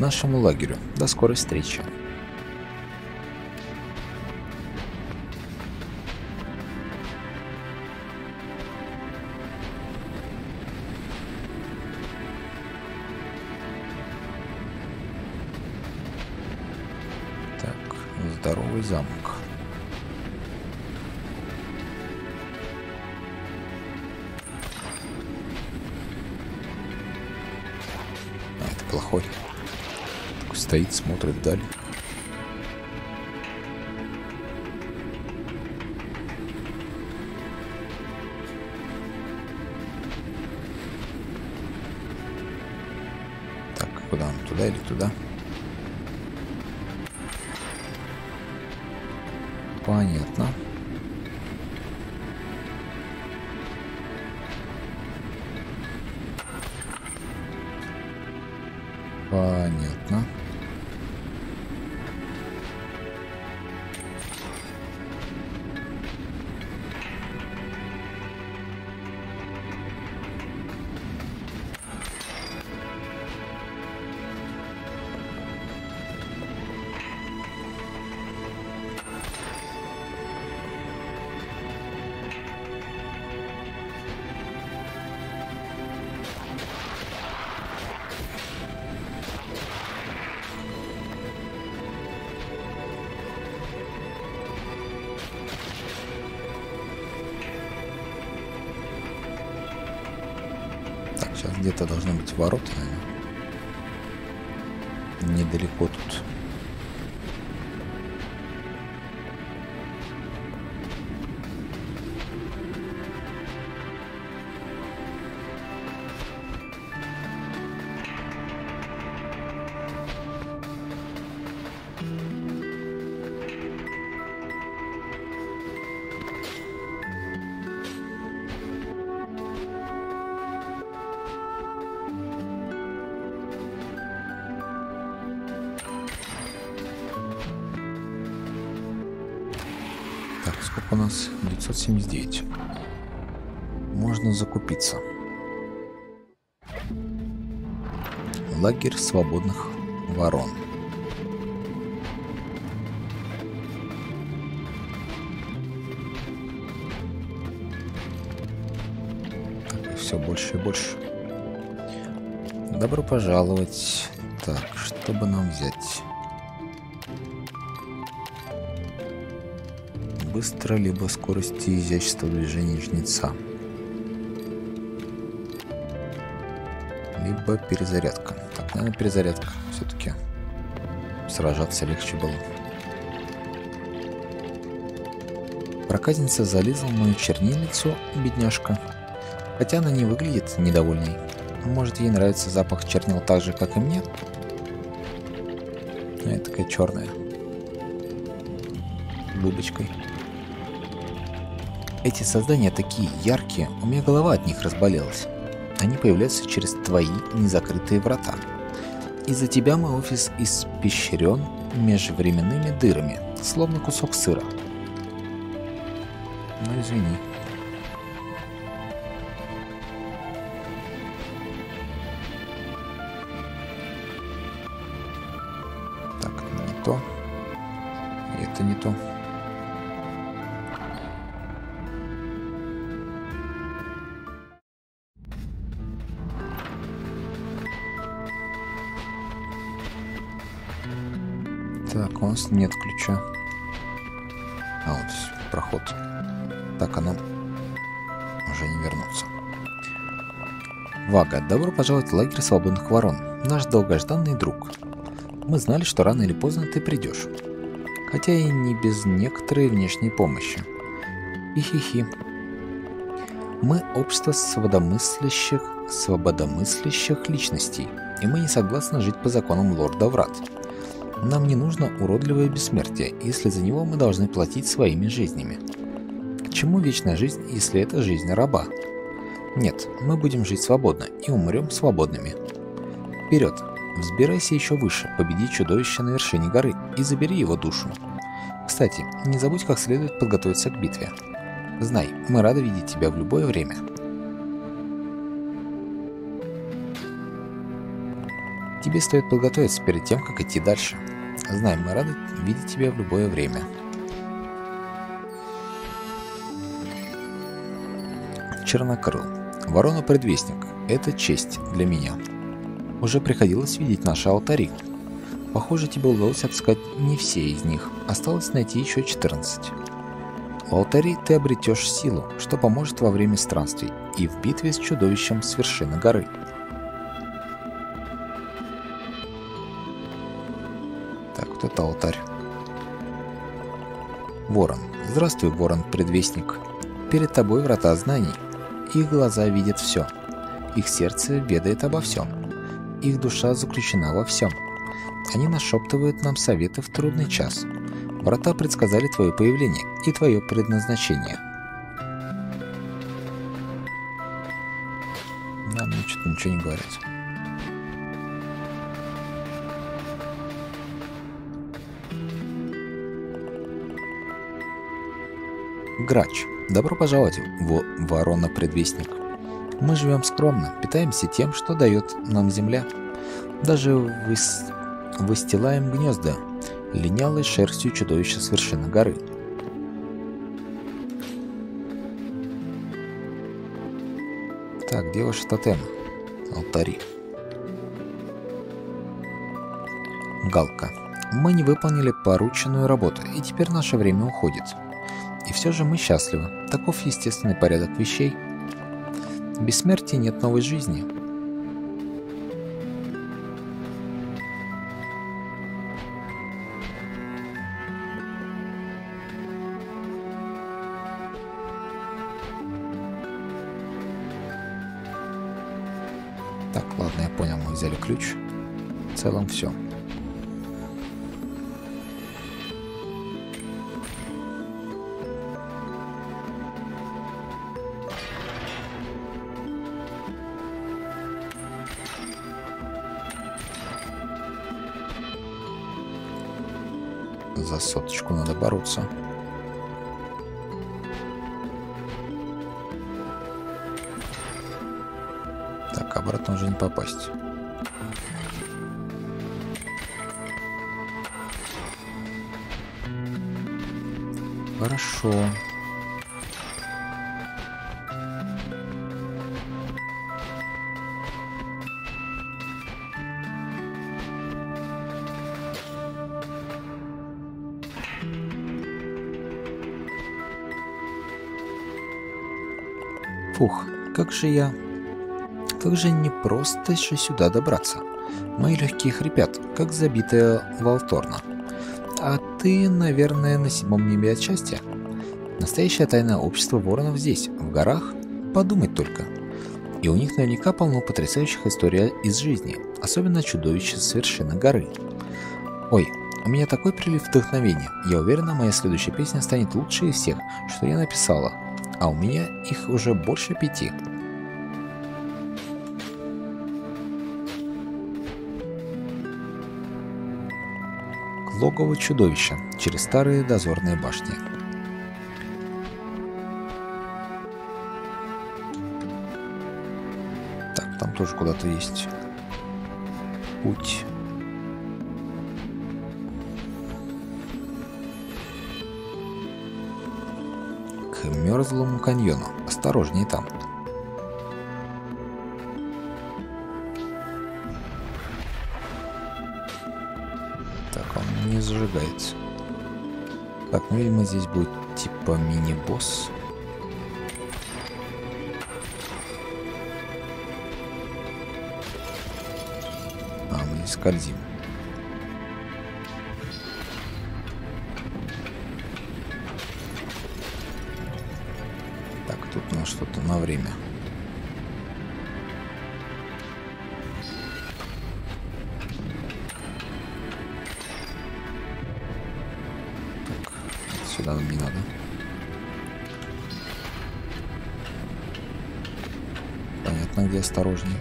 нашему лагерю. До скорой встречи. Так, здоровый замок. А, это плохой. Стоит, смотрит вдаль. Так, куда он? Туда или туда? Понятно. Сейчас где-то должны быть ворота, наверное. Недалеко тут. Закупиться. Лагерь свободных ворон. Все больше и больше. Добро пожаловать. Так, что бы нам взять? Быстро, либо скорость и изящество движения жнеца. Либо перезарядка. Так, наверное, перезарядка. Все-таки сражаться легче было. Проказница залезла в мою чернильницу, бедняжка. Хотя она не выглядит недовольной. Может, ей нравится запах чернил так же, как и мне? Она такая черная. Бубочкой. Эти создания такие яркие, у меня голова от них разболелась. Они появляются через твои незакрытые врата. Из-за тебя мой офис испещрен межвременными дырами, словно кусок сыра. Ну, извини. Вага, добро пожаловать в лагерь свободных ворон. Наш долгожданный друг. Мы знали, что рано или поздно ты придешь. Хотя и не без некоторой внешней помощи. Хи-хи-хи. Мы общество свободомыслящих, свободомыслящих личностей, и мы не согласны жить по законам лорда Врат. Нам не нужно уродливое бессмертие, если за него мы должны платить своими жизнями. К чему вечная жизнь, если это жизнь раба? Нет, мы будем жить свободно и умрем свободными. Вперед! Взбирайся еще выше, победи чудовище на вершине горы и забери его душу. Кстати, не забудь как следует подготовиться к битве. Знай, мы рады видеть тебя в любое время. Тебе стоит подготовиться перед тем, как идти дальше. Знай, мы рады видеть тебя в любое время. Чернокрыл. Ворона-предвестник. Это честь для меня. Уже приходилось видеть наши алтари. Похоже, тебе удалось отыскать не все из них. Осталось найти еще 14. В алтаре ты обретешь силу, что поможет во время странствий и в битве с чудовищем с вершины горы. Так, вот это алтарь. Ворон. Здравствуй, ворон-предвестник. Перед тобой врата знаний. Их глаза видят все. Их сердце ведает обо всем. Их душа заключена во всем. Они нашептывают нам советы в трудный час. Врата предсказали твое появление и твое предназначение. Нам что-то ничего не говорят. Грач. Добро пожаловать в Ворона-предвестник. Мы живем скромно, питаемся тем, что дает нам земля. Даже выс... выстилаем гнезда, линялой шерстью чудовища с вершины горы. Так, где ваши тотемы? Алтари. Галка. Мы не выполнили порученную работу, и теперь наше время уходит. И все же мы счастливы. Таков естественный порядок вещей – без смерти нет новой жизни. Так, ладно, я понял, мы взяли ключ. В целом все. Соточку надо бороться. Так, обратно уже не попасть. Хорошо. Фух, как же я... Как же не просто еще сюда добраться. Мои легкие хрипят, как забитая волторна. А ты, наверное, на седьмом небе от счастья? Настоящее тайное общество воронов здесь, в горах? Подумать только. И у них наверняка полно потрясающих историй из жизни, особенно чудовище с вершины горы. Ой, у меня такой прилив вдохновения. Я уверена, моя следующая песня станет лучшей из всех, что я написала а у меня их уже больше пяти. К логову чудовища через старые дозорные башни. Так, там тоже куда-то есть путь. мерзлому каньону. Осторожней там. Не зажигается. Так, ну видимо здесь будет типа мини-босс. А, мы не скользим. что-то на время. и осторожнее.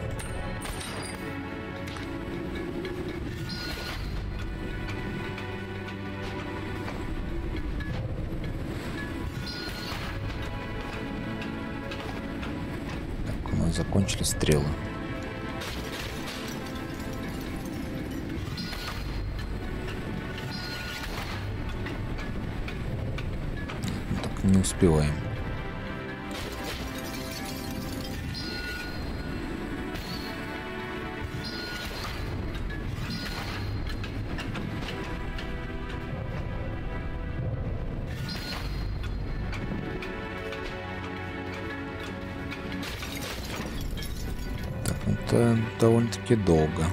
Так, у нас закончились стрелы. не успеваем. Довольно-таки долго.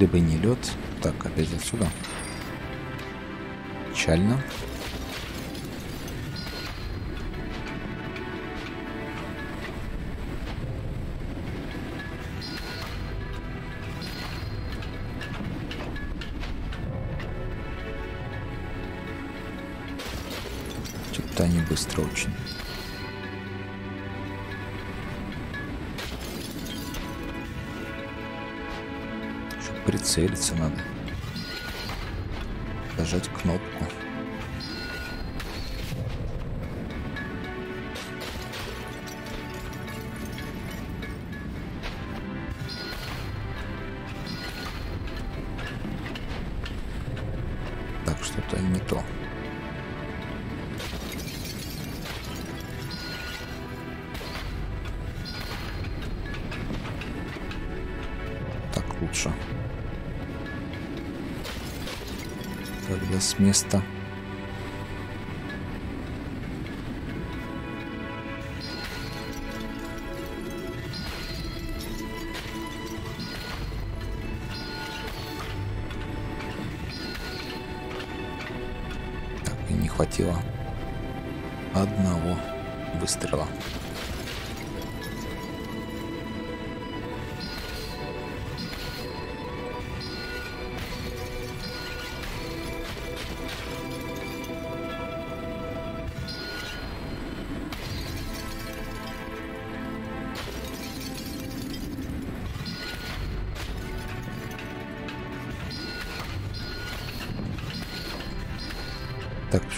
Если бы не лед... Так, опять отсюда. Печально. Что-то они быстро очень. Ещё прицелиться надо. Нажать кнопку. Так, что-то не то. С места.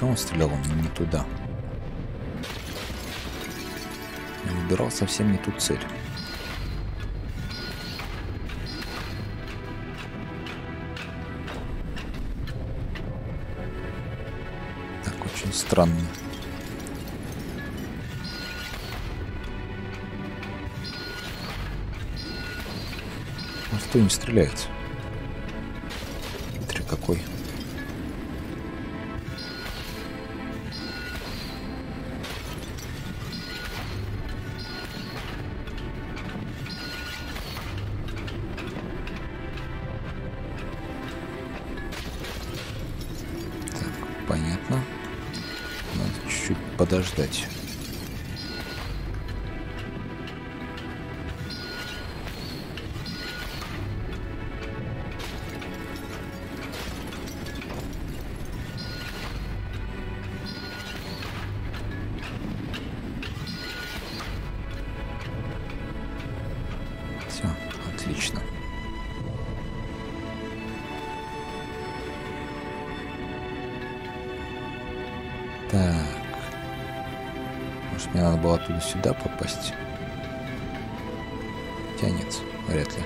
Почему он стрелял он не туда? Я выбирал совсем не ту цель. Так, очень странно. Что не стреляет? Смотри, какой. Подождать. Сюда попасть? Нет, вряд ли.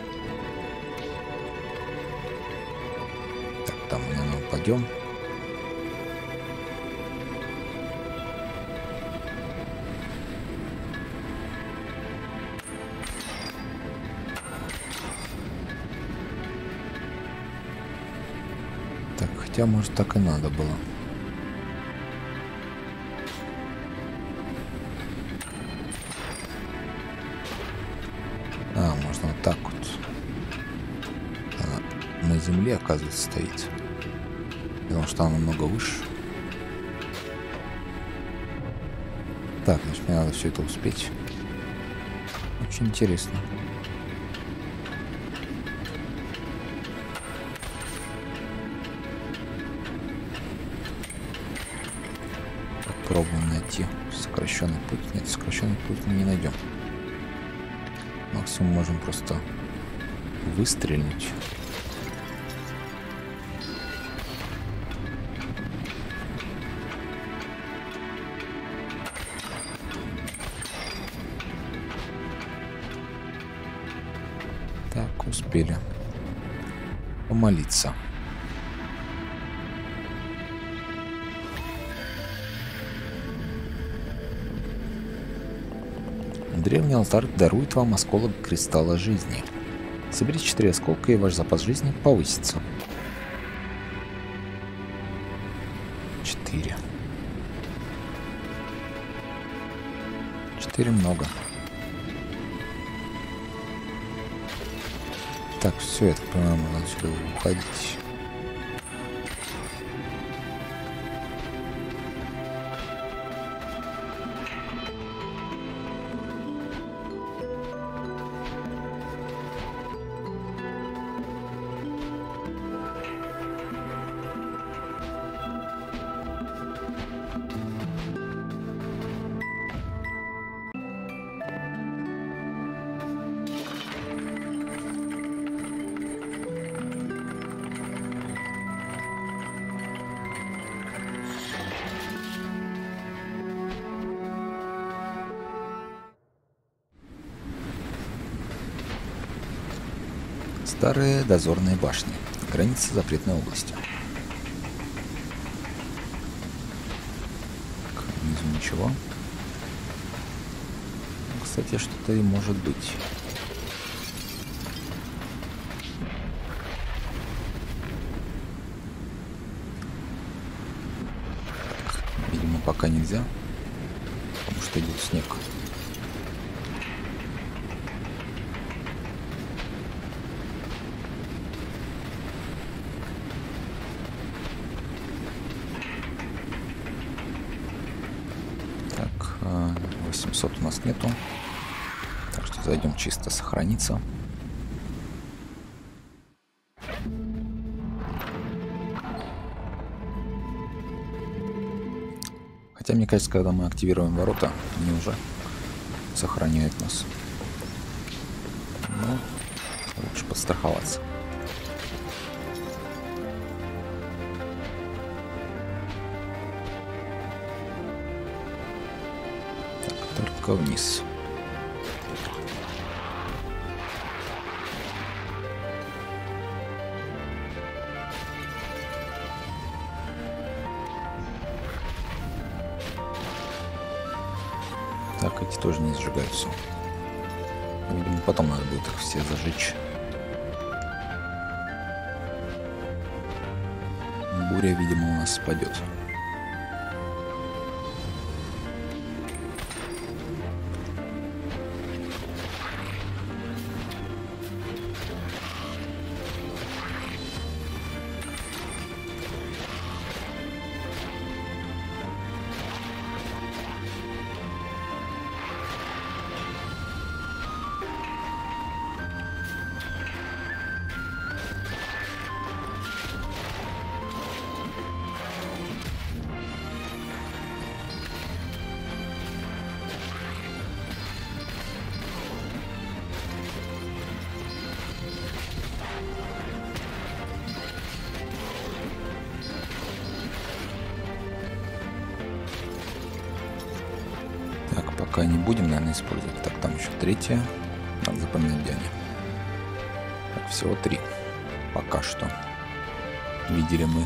Так, там, наверное, упадем. Так, хотя, может, так и надо было. Так вот. Она на земле, оказывается, стоит. Потому что она намного выше. Так, значит, мне надо все это успеть. Очень интересно. Попробуем найти сокращенный путь. Нет, сокращенный путь мы не найдем. Максимум можем просто выстрелить. Так, успели помолиться. Древний алтарь дарует вам осколок кристалла жизни. Соберите 4 осколка, и ваш запас жизни повысится. 4. 4 много. Так, все, я так понимаю, можно отсюда уходить. Старые дозорные башни. Граница запретной области. Так, внизу ничего. Кстати, что-то и может быть. Видимо, пока нельзя. Потому что идет снег. Так, 800 у нас нету. Так что зайдем чисто сохраниться. Хотя, мне кажется, когда мы активируем ворота, они уже сохраняют нас. Но лучше подстраховаться. Только вниз. Так, эти тоже не сжигаются. Видимо, потом надо будет их все зажечь. Буря, видимо, у нас спадет. Пока не будем, наверное, использовать. Так, там еще третья. Надо запоминать, где они. Так, всего три. Пока что. Видели мы.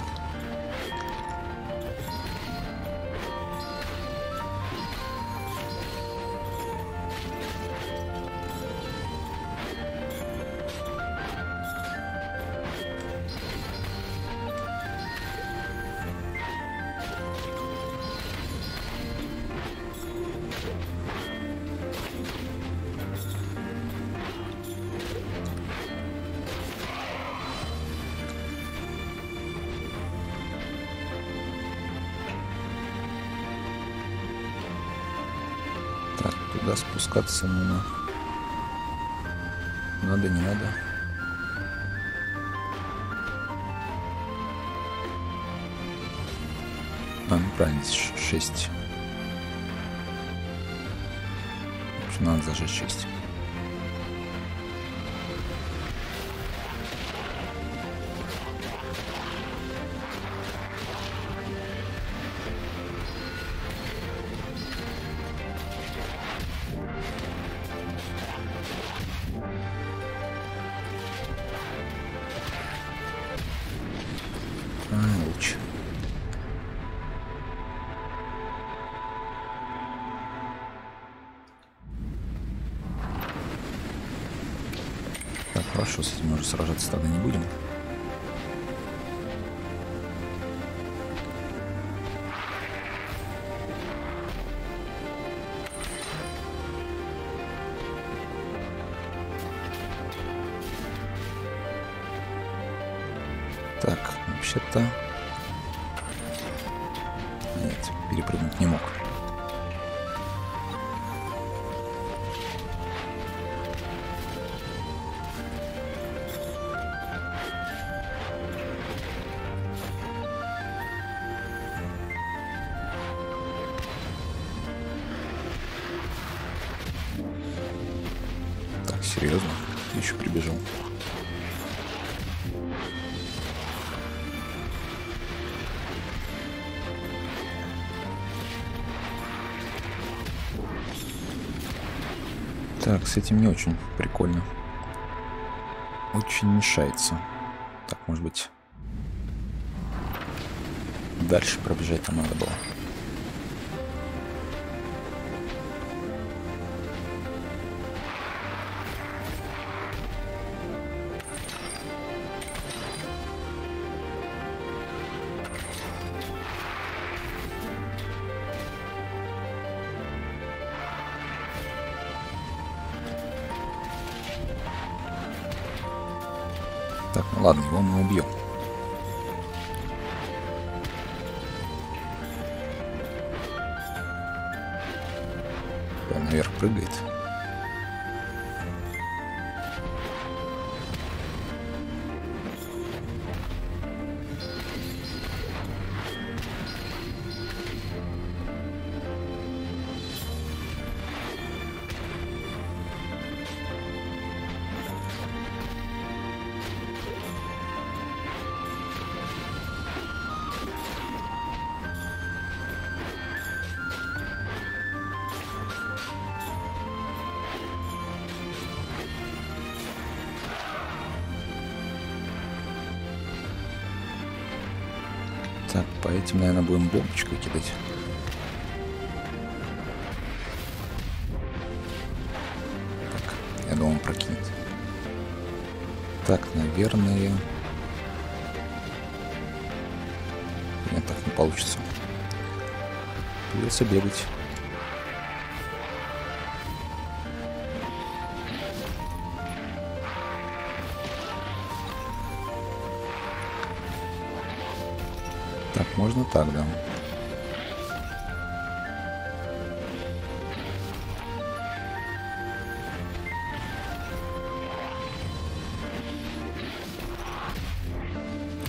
Хорошо, с этим уже сражаться тогда не будем. Так, Так, с этим не очень прикольно. Очень мешается. Так, может быть... Дальше пробежать там надо было. Ладно, его мы убьем. Он наверх прыгает. Будем бомбочкой кидать. Так, я думал, он прокинет. Так, наверное... Нет, так не получится. Придется бегать. Так, можно так, да.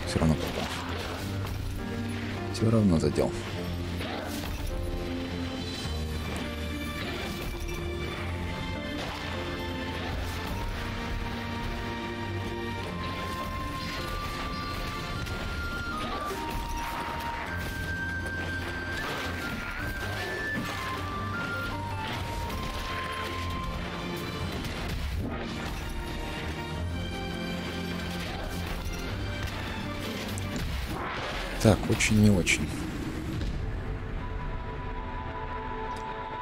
Все равно попал. Все равно задел. Очень не очень.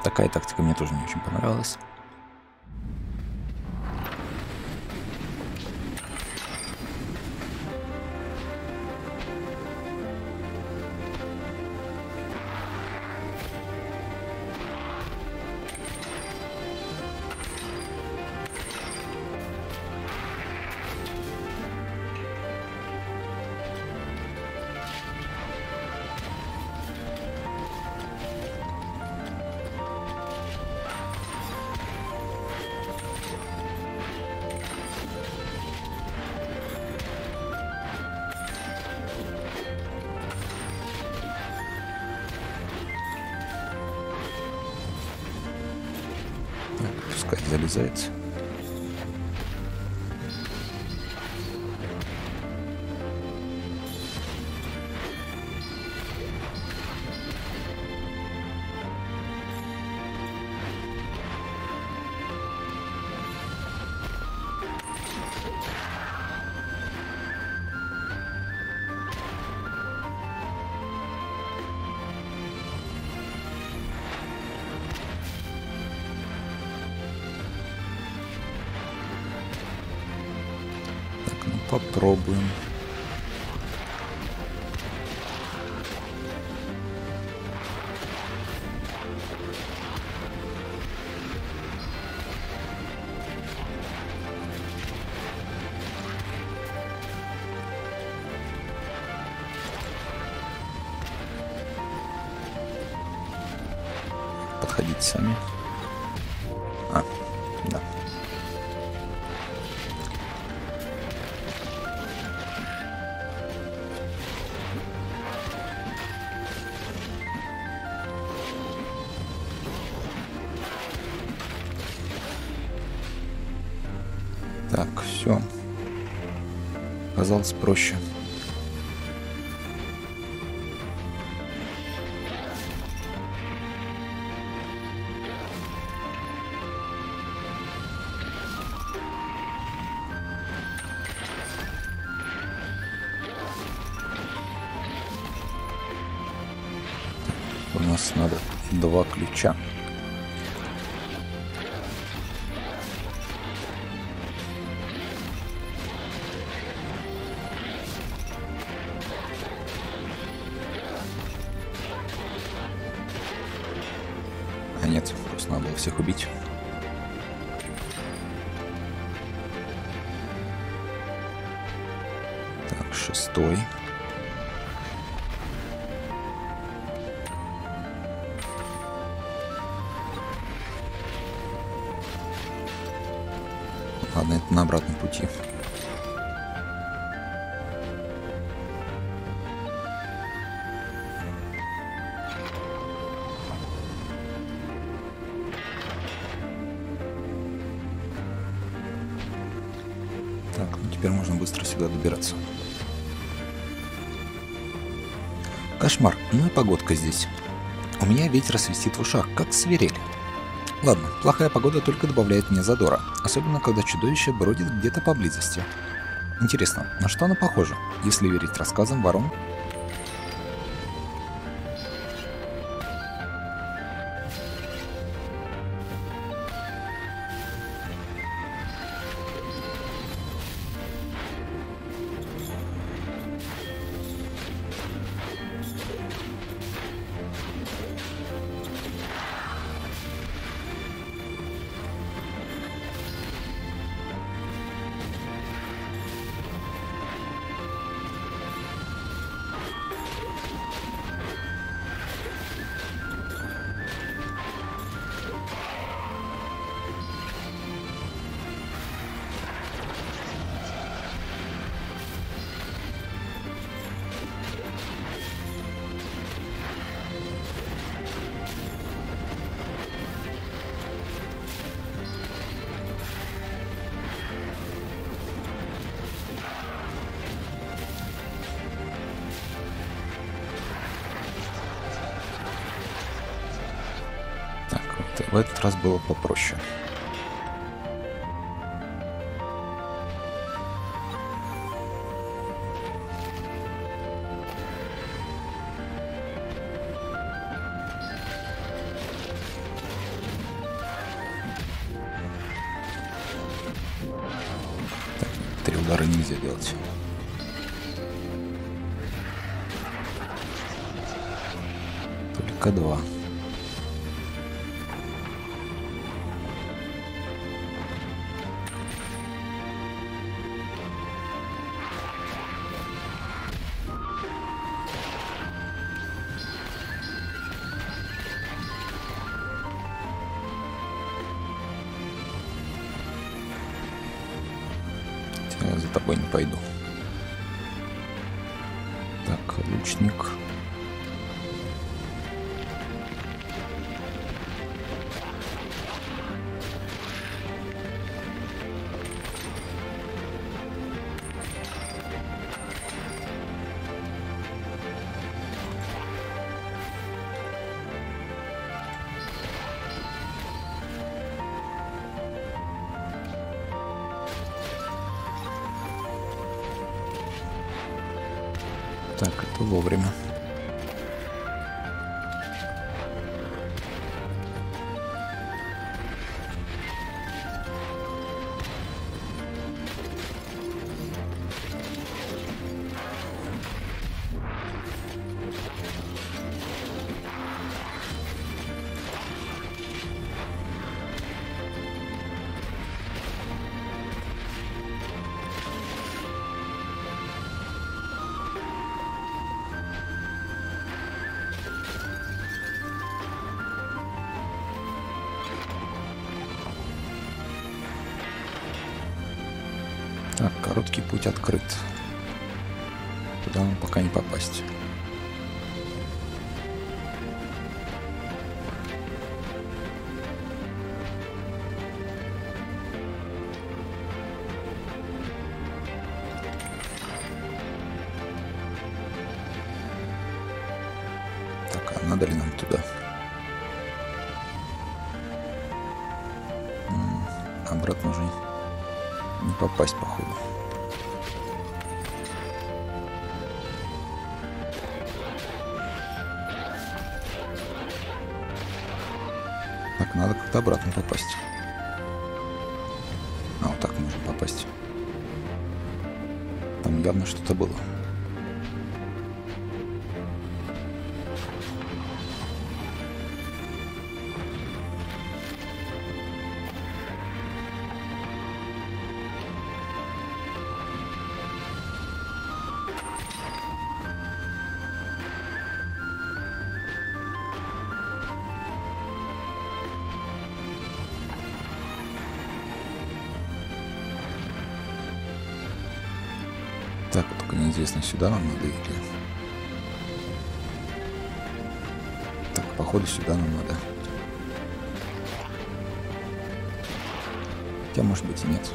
Такая тактика мне тоже не очень понравилась. Пускай залезает. Все. Казалось проще. Погодка здесь. У меня ветер свистит в ушах, как свирель. Ладно, плохая погода только добавляет мне задора, особенно когда чудовище бродит где-то поблизости. Интересно, на что оно похоже, если верить рассказам ворон? Три удара нельзя делать. Только два. Короткий путь открыт. Туда нам пока не попасть. Так, вот только неизвестно, сюда нам надо или... Так, походу сюда нам надо. Хотя, может быть, и нет.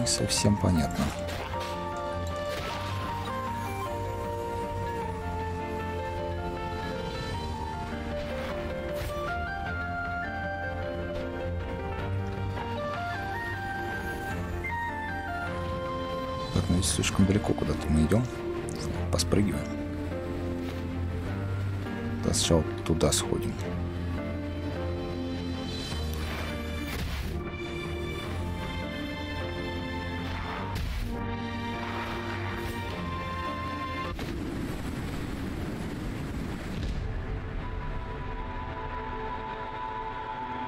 Не совсем понятно. Здесь слишком далеко куда-то мы идем. Поспрыгиваем. Да, сначала туда сходим.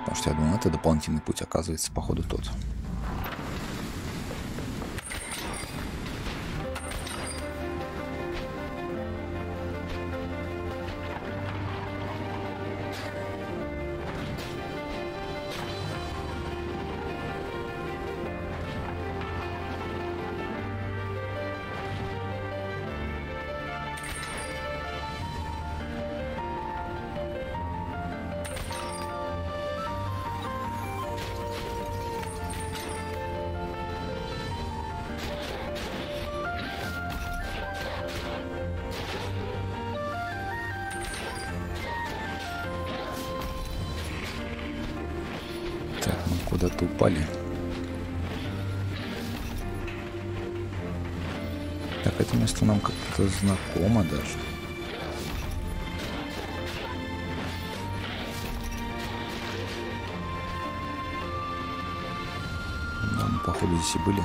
Потому что я думал, это дополнительный путь, оказывается, походу тот. Место нам как-то знакомо даже. Да, мы, походу, здесь и были.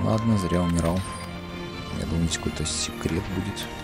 Ладно, зря умирал. Я думал, здесь какой-то секрет будет.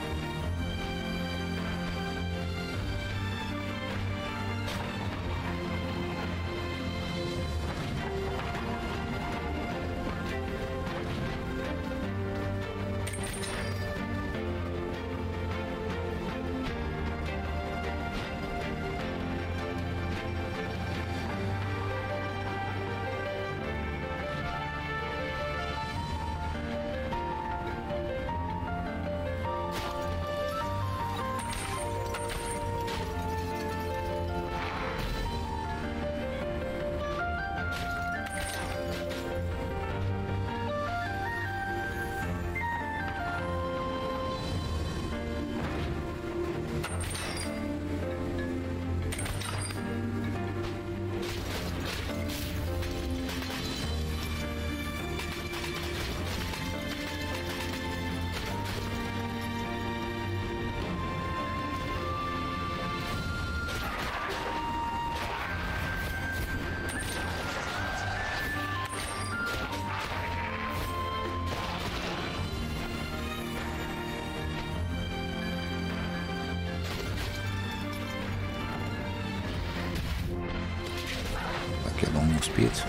Успеет.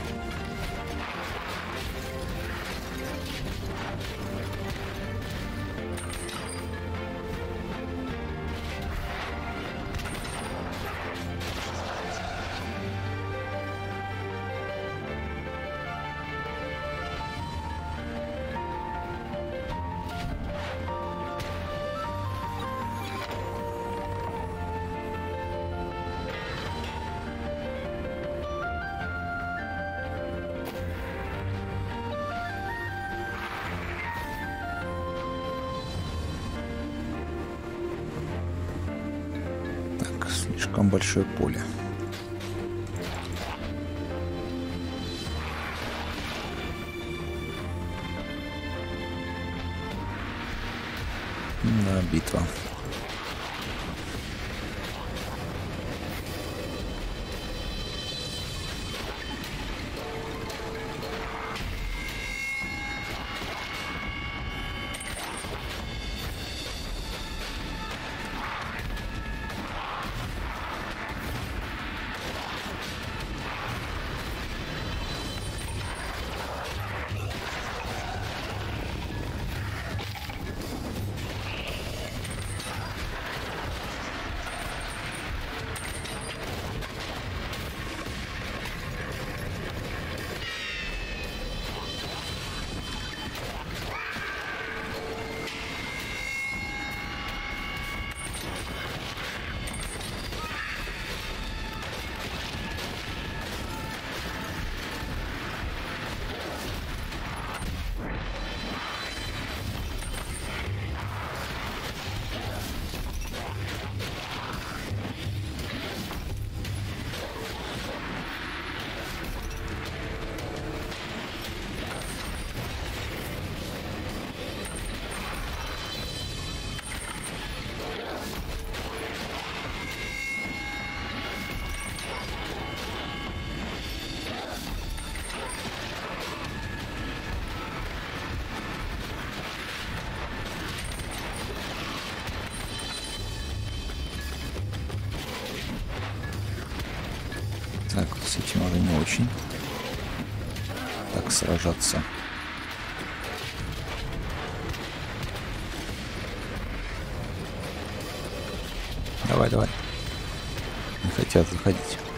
Слишком большое поле. Да, битва. Сражаться. Давай, давай. Не хотят заходить.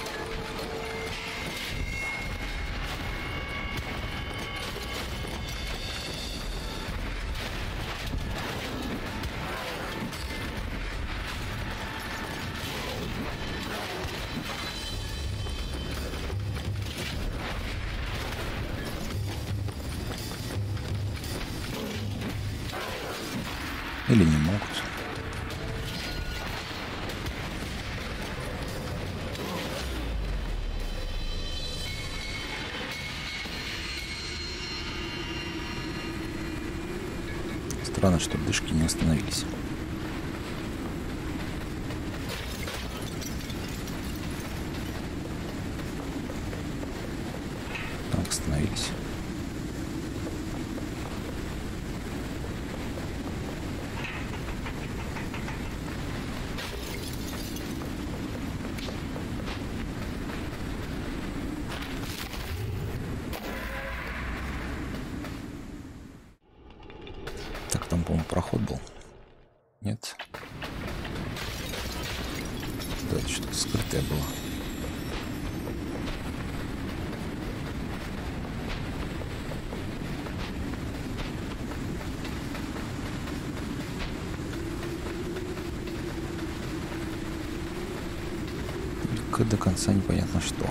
Только до конца непонятно что.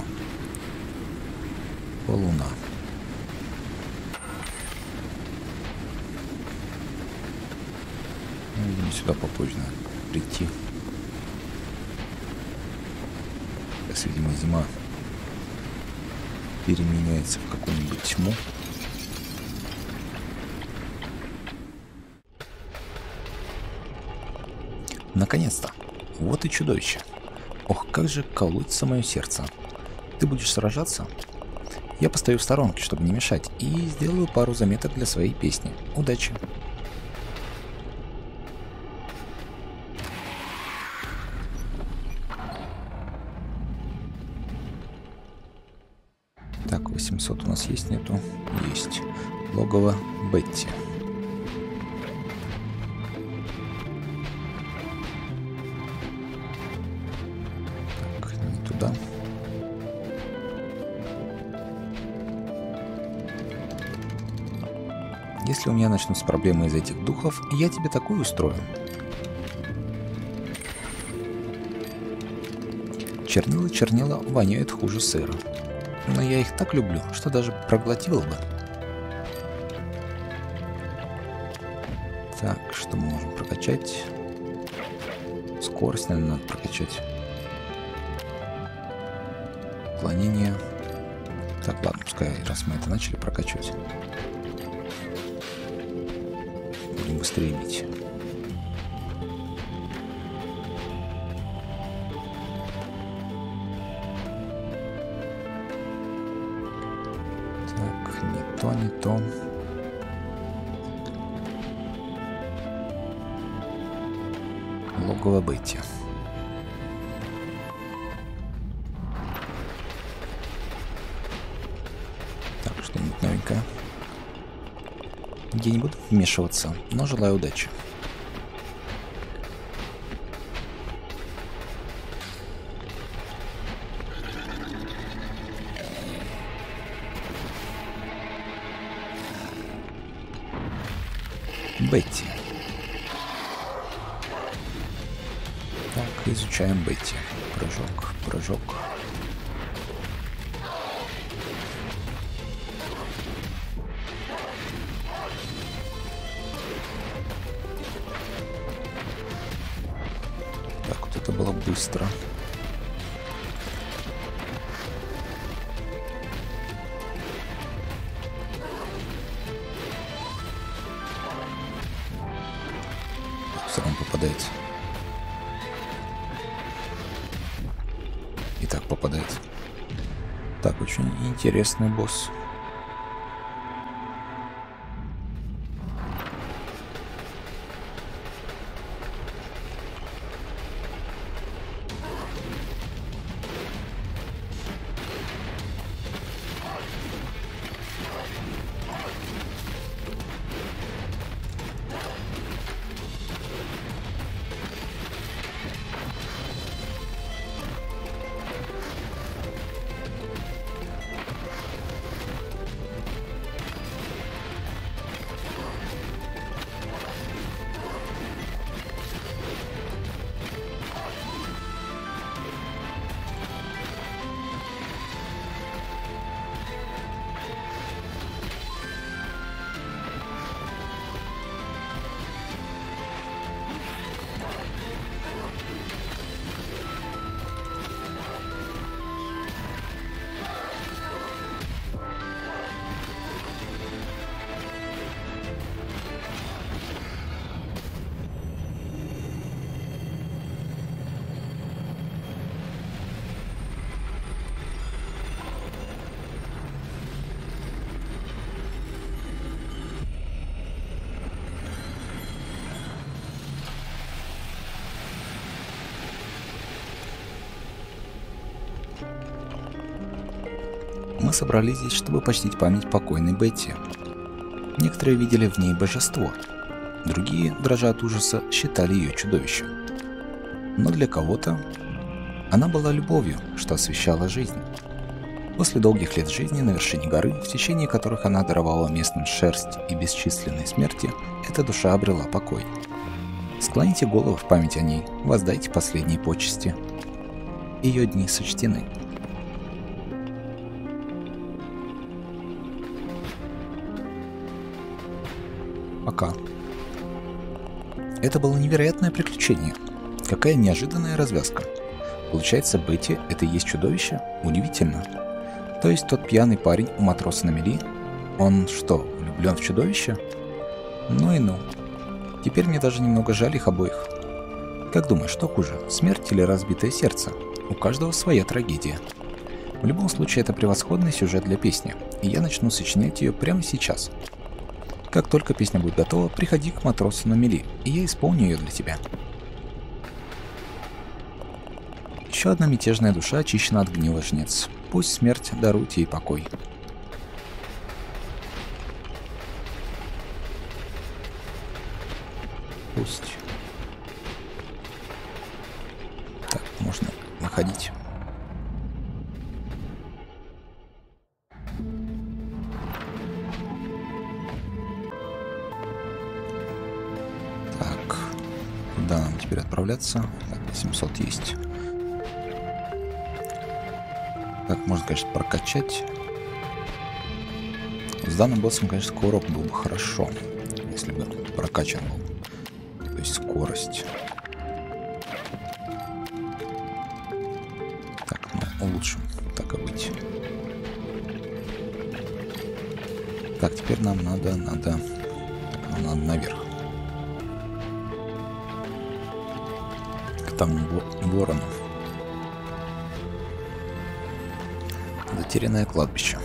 Луна. Ну, Видимо, сюда попозже надо прийти. Сейчас, видимо, зима переменяется в какую-нибудь тьму. Наконец-то! Вот и чудовище. Ох, как же колотится мое сердце. Ты будешь сражаться? Я постою в сторонке, чтобы не мешать, и сделаю пару заметок для своей песни. Удачи! Так, 800 у нас есть, нету? Есть. Логово Бетти. Туда. Если у меня начнутся проблемы из этих духов, я тебе такую устрою. Чернила чернила воняют хуже сыра. Но я их так люблю, что даже проглотил бы. Так, что мы можем прокачать? Скорость, наверное, надо прокачать. Уклонение. Так, ладно, пускай, раз мы это начали прокачивать. Будем быстрее бить. Так, не то, не то. Логово Бетти. Я не буду вмешиваться, но желаю удачи. Бетти. Так, изучаем Бетти. Прыжок, прыжок. Интересный босс. Мы собрались здесь, чтобы почтить память покойной Бетти. Некоторые видели в ней божество, другие, дрожа от ужаса, считали ее чудовищем. Но для кого-то она была любовью, что освещала жизнь. После долгих лет жизни на вершине горы, в течение которых она даровала местным шерсть и бесчисленной смерти, эта душа обрела покой. Склоните голову в память о ней, воздайте последние почести. Ее дни сочтены. Пока. Это было невероятное приключение. Какая неожиданная развязка. Получается, Бетти — это и есть чудовище? Удивительно. То есть тот пьяный парень у матроса на мели? Он что, влюблен в чудовище? Ну и ну. Теперь мне даже немного жаль их обоих. Как думаешь, что хуже, смерть или разбитое сердце? У каждого своя трагедия. В любом случае, это превосходный сюжет для песни, и я начну сочинять ее прямо сейчас. Как только песня будет готова, приходи к матросу на мели, и я исполню ее для тебя. Еще одна мятежная душа очищена от гнила жнец. Пусть смерть дарует ей покой. Пусть. Так, можно находить. Отправляться? Так, 700 есть. Так, можно, конечно, прокачать. С данным боссом, конечно, скоро был бы хорошо, если бы прокачан был. То есть скорость. Так, ну, улучшим, так и быть. Так, теперь нам надо, надо, нам надо наверх. Затерянное кладбище.